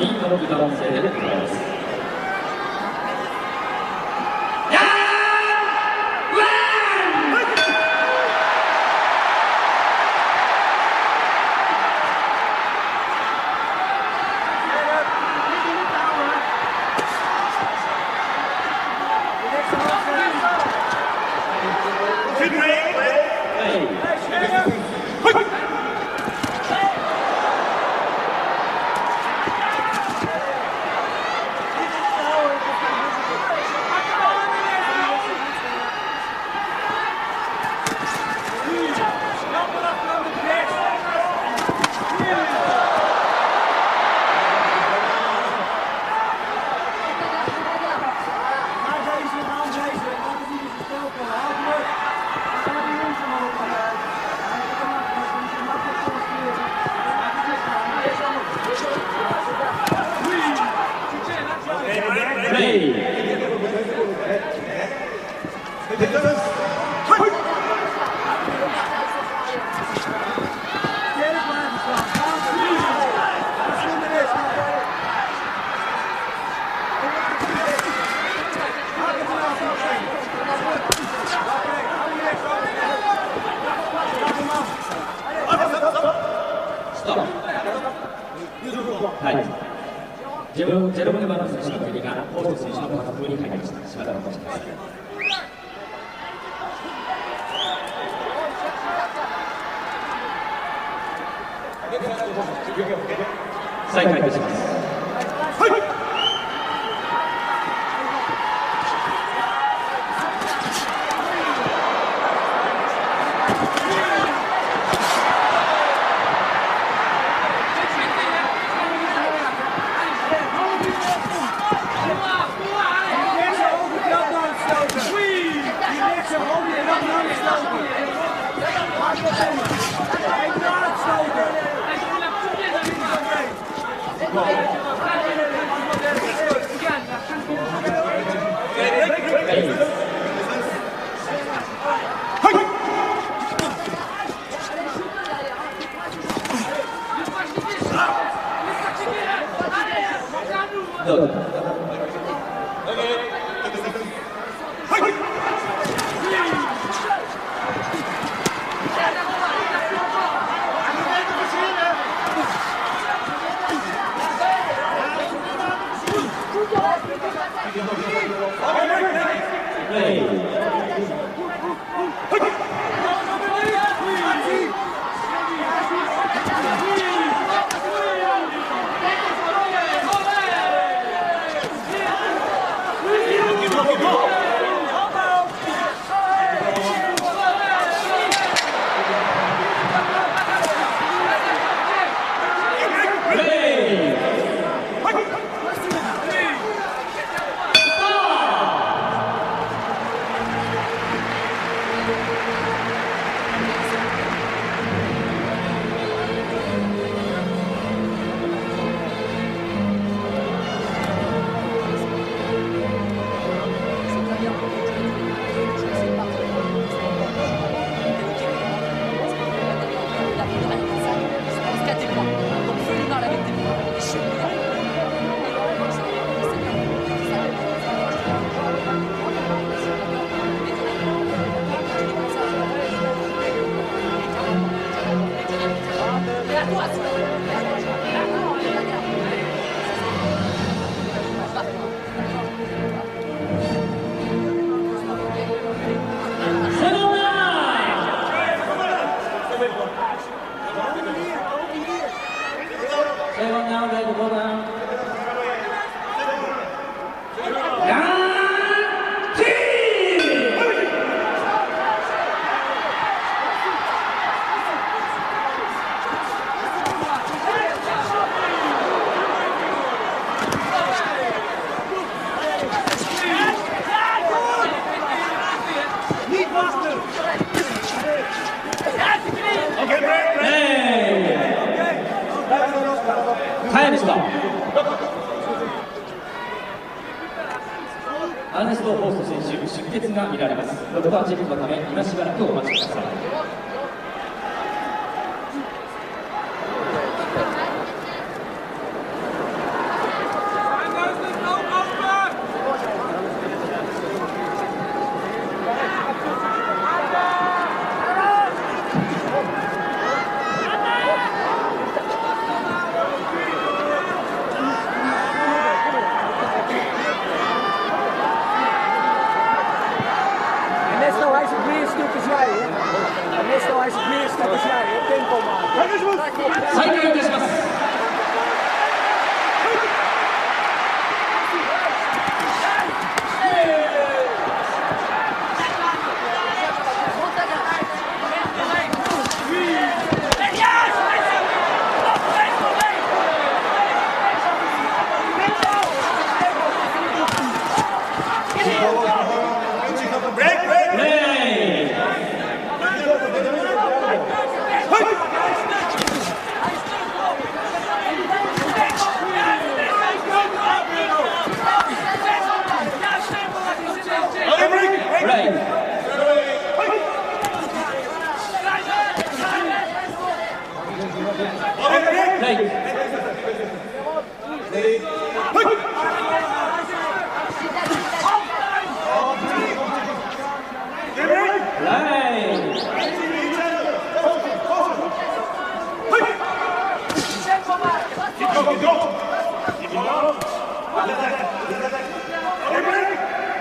銀河の豚丼制でございます。はい。ジロ・ロ・選手の蹴りがホース選手のに入りました。柴田の選手です。再開いたします。はい。アーネスト・ホースト選手出血が見られます。男ーチェックのため今しばらくお待ちください。最下位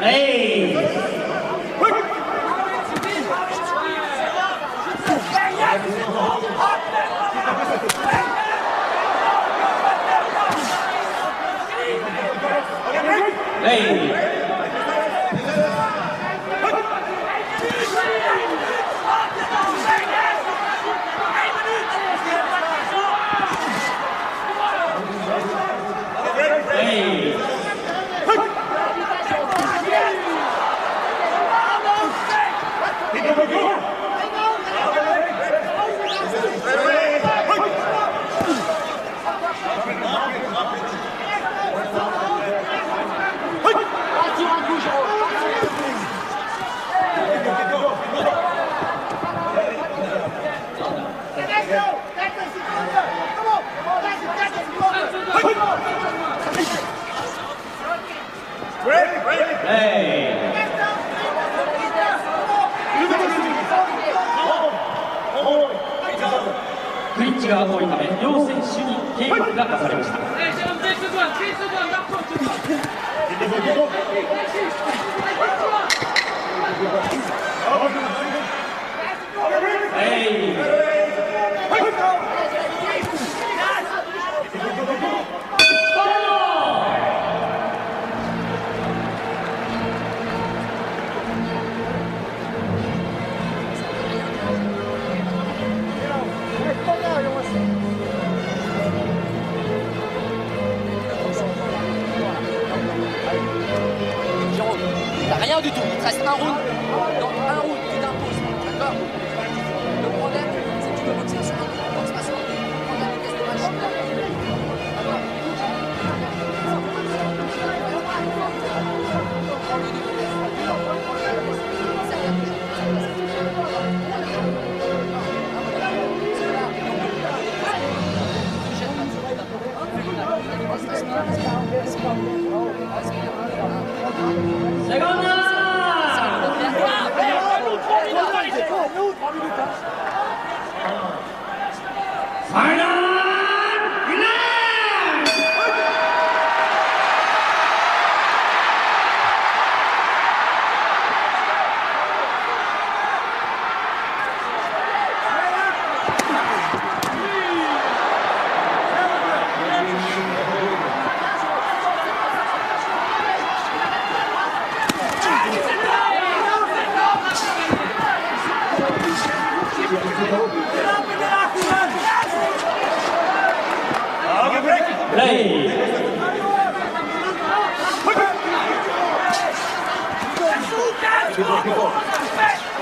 Nee. Nee. クイッチが多いため両選手に警告が出されました。Sachen China! Two, four, four.